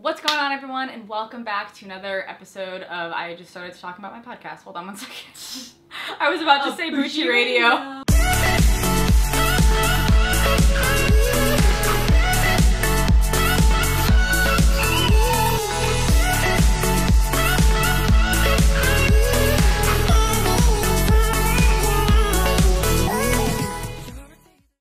What's going on everyone and welcome back to another episode of I just started talking about my podcast. Hold on one second. I was about to Oh, say Bucci Bucci Radio.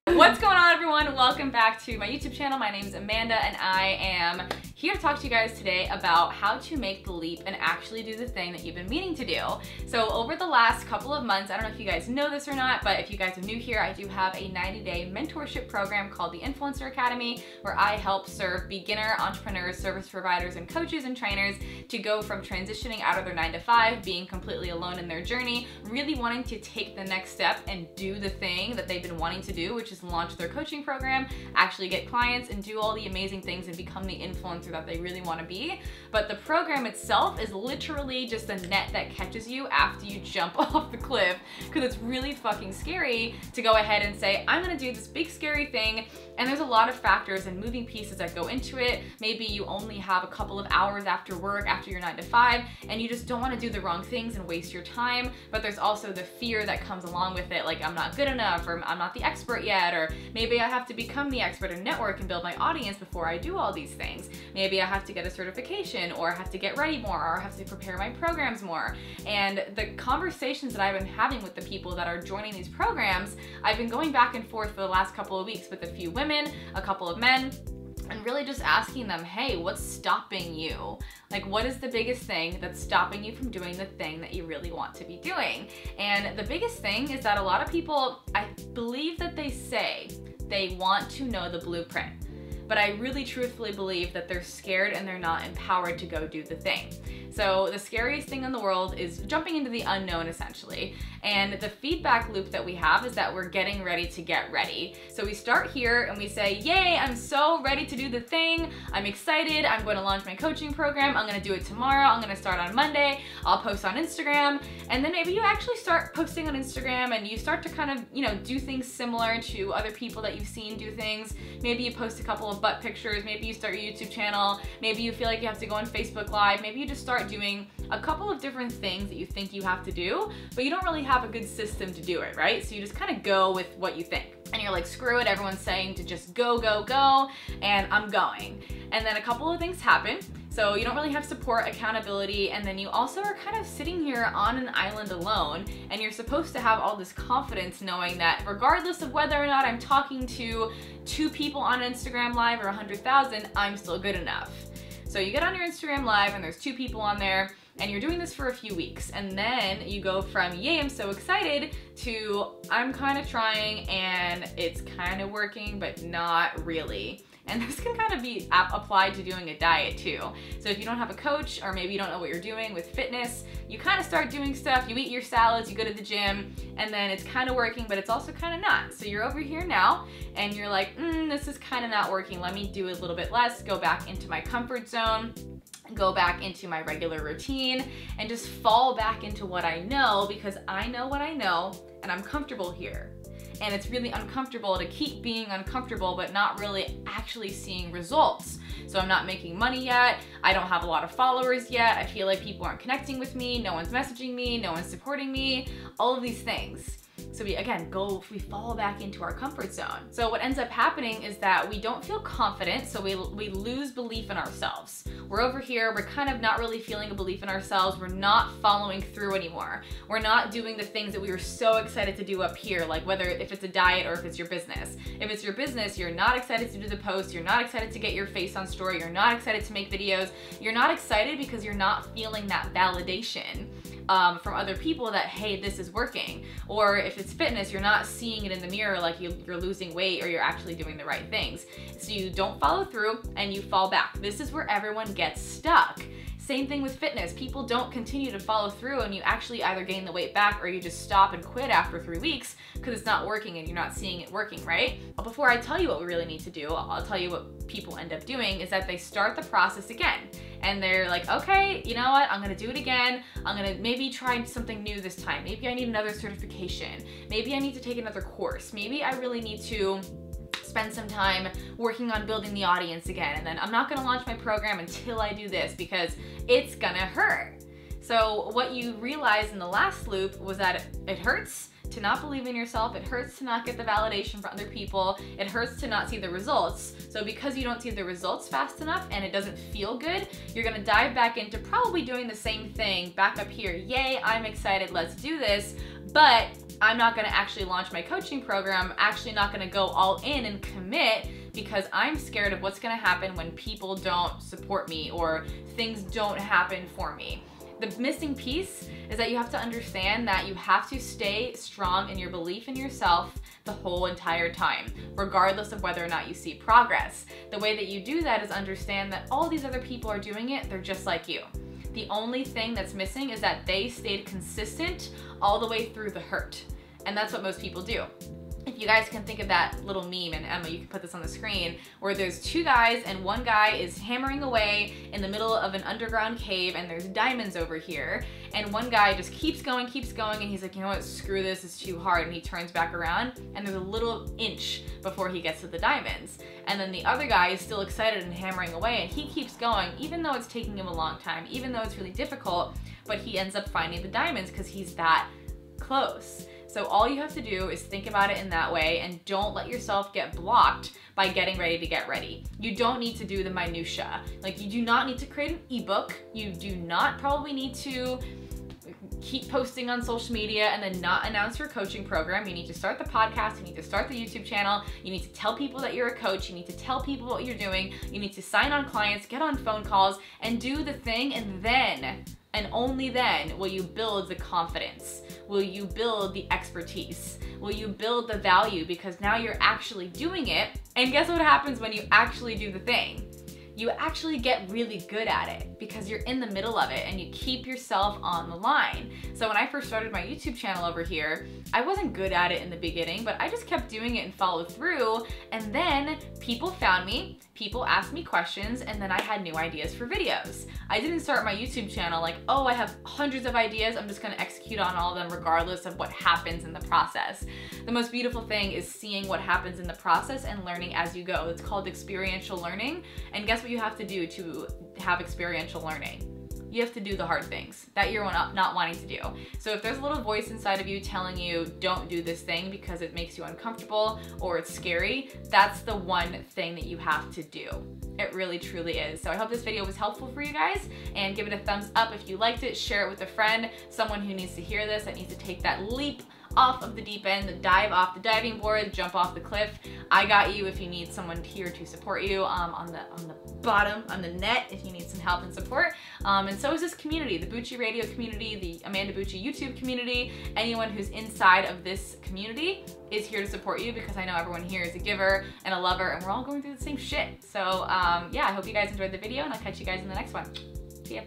What's going on everyone? Welcome back to my YouTube channel. My name is Amanda and I am here to talk to you guys today about how to make the leap and actually do the thing that you've been meaning to do. So over the last couple of months, I don't know if you guys know this or not, but if you guys are new here, I do have a 90 day mentorship program called the Influencer Academy where I help serve beginner entrepreneurs, service providers, and coaches and trainers to go from transitioning out of their nine to five, being completely alone in their journey, really wanting to take the next step and do the thing that they've been wanting to do, which is launch their coaching program, actually get clients and do all the amazing things and become the influencer that they really want to be. But the program itself is literally just a net that catches you after you jump off the cliff because it's really fucking scary to go ahead and say, I'm gonna do this big scary thing. And there's a lot of factors and moving pieces that go into it. Maybe you only have a couple of hours after work, after your nine to five, and you just don't wanna do the wrong things and waste your time. But there's also the fear that comes along with it, like I'm not good enough, or I'm not the expert yet, or maybe I have to become the expert and network and build my audience before I do all these things. Maybe I have to get a certification, or I have to get ready more, or I have to prepare my programs more. And the conversations that I've been having with the people that are joining these programs, I've been going back and forth for the last couple of weeks with a few women, a couple of men, and really just asking them, hey, what's stopping you? Like, what is the biggest thing that's stopping you from doing the thing that you really want to be doing? And the biggest thing is that a lot of people, I believe that they say they want to know the blueprint. But I really truthfully believe that they're scared and they're not empowered to go do the thing. So the scariest thing in the world is jumping into the unknown essentially. And the feedback loop that we have is that we're getting ready to get ready. So we start here and we say, yay, I'm so ready to do the thing. I'm excited. I'm going to launch my coaching program. I'm going to do it tomorrow. I'm going to start on Monday. I'll post on Instagram. And then maybe you actually start posting on Instagram and you start to kind of, you know, do things similar to other people that you've seen do things. Maybe you post a couple of butt pictures. Maybe you start your YouTube channel. Maybe you feel like you have to go on Facebook Live. Maybe you just start doing a couple of different things that you think you have to do, but you don't really have a good system to do it, right? So you just kind of go with what you think. And you're like, screw it, everyone's saying to just go, go, go, and I'm going. And then a couple of things happen. So you don't really have support, accountability, and then you also are kind of sitting here on an island alone, and you're supposed to have all this confidence knowing that regardless of whether or not I'm talking to two people on Instagram Live or 100,000, I'm still good enough. So you get on your Instagram Live and there's two people on there, and you're doing this for a few weeks and then you go from yay I'm so excited to I'm kind of trying and it's kind of working but not really and this can kind of be applied to doing a diet too. So if you don't have a coach or maybe you don't know what you're doing with fitness, you kind of start doing stuff, you eat your salads, you go to the gym, and then it's kind of working, but it's also kind of not. So you're over here now and you're like, mm, this is kind of not working. Let me do a little bit less, go back into my comfort zone go back into my regular routine and just fall back into what I know because I know what I know and I'm comfortable here. And it's really uncomfortable to keep being uncomfortable but not really actually seeing results. So I'm not making money yet. I don't have a lot of followers yet. I feel like people aren't connecting with me. No one's messaging me. No one's supporting me. All of these things. So we, again, go, we fall back into our comfort zone. So what ends up happening is that we don't feel confident, so we, we lose belief in ourselves. We're over here, we're kind of not really feeling a belief in ourselves. We're not following through anymore. We're not doing the things that we were so excited to do up here, like whether if it's a diet or if it's your business. If it's your business, you're not excited to do the post, you're not excited to get your face on story, you're not excited to make videos, you're not excited because you're not feeling that validation um, from other people that, hey, this is working. Or if it's fitness, you're not seeing it in the mirror like you, you're losing weight or you're actually doing the right things. So you don't follow through and you fall back. This is where everyone gets stuck. Same thing with fitness. People don't continue to follow through and you actually either gain the weight back or you just stop and quit after three weeks because it's not working and you're not seeing it working, right? But before I tell you what we really need to do, I'll tell you what people end up doing is that they start the process again and they're like, okay, you know what? I'm gonna do it again. I'm gonna maybe try something new this time. Maybe I need another certification. Maybe I need to take another course. Maybe I really need to spend some time working on building the audience again. And then I'm not gonna launch my program until I do this because it's gonna hurt. So what you realized in the last loop was that it hurts to not believe in yourself. It hurts to not get the validation from other people. It hurts to not see the results. So because you don't see the results fast enough and it doesn't feel good, you're gonna dive back into probably doing the same thing back up here. Yay, I'm excited, let's do this. But I'm not gonna actually launch my coaching program, I'm actually not gonna go all in and commit because I'm scared of what's gonna happen when people don't support me or things don't happen for me. The missing piece is that you have to understand that you have to stay strong in your belief in yourself the whole entire time, regardless of whether or not you see progress. The way that you do that is understand that all these other people are doing it, they're just like you. The only thing that's missing is that they stayed consistent all the way through the hurt. And that's what most people do if you guys can think of that little meme, and Emma, you can put this on the screen, where there's two guys and one guy is hammering away in the middle of an underground cave and there's diamonds over here. And one guy just keeps going, keeps going, and he's like, you know what, screw this, it's too hard. And he turns back around and there's a little inch before he gets to the diamonds. And then the other guy is still excited and hammering away and he keeps going, even though it's taking him a long time, even though it's really difficult, but he ends up finding the diamonds because he's that close. So all you have to do is think about it in that way and don't let yourself get blocked by getting ready to get ready. You don't need to do the minutia. Like you do not need to create an ebook. You do not probably need to keep posting on social media and then not announce your coaching program. You need to start the podcast, you need to start the YouTube channel, you need to tell people that you're a coach, you need to tell people what you're doing, you need to sign on clients, get on phone calls, and do the thing, and then, and only then, will you build the confidence. Will you build the expertise? Will you build the value because now you're actually doing it? And guess what happens when you actually do the thing? you actually get really good at it because you're in the middle of it and you keep yourself on the line. So when I first started my YouTube channel over here, I wasn't good at it in the beginning, but I just kept doing it and followed through. And then people found me, people asked me questions, and then I had new ideas for videos. I didn't start my YouTube channel like, oh, I have hundreds of ideas, I'm just gonna execute on all of them regardless of what happens in the process. The most beautiful thing is seeing what happens in the process and learning as you go. It's called experiential learning. And guess what you have to do to have experiential learning? You have to do the hard things that you're not, wanting to do. So if there's a little voice inside of you telling you don't do this thing because it makes you uncomfortable or it's scary, that's the one thing that you have to do. It really truly is. So I hope this video was helpful for you guys and give it a thumbs up if you liked it, share it with a friend, someone who needs to hear this, that needs to take that leap off of the deep end, the dive off the diving board, jump off the cliff. I got you if you need someone here to support you um, on the on the bottom, on the net, if you need some help and support. Um, and so is this community, the Bucci Radio community, the Amanda Bucci YouTube community. Anyone who's inside of this community is here to support you because I know everyone here is a giver and a lover and we're all going through the same shit. So um, yeah, I hope you guys enjoyed the video and I'll catch you guys in the next one. See ya.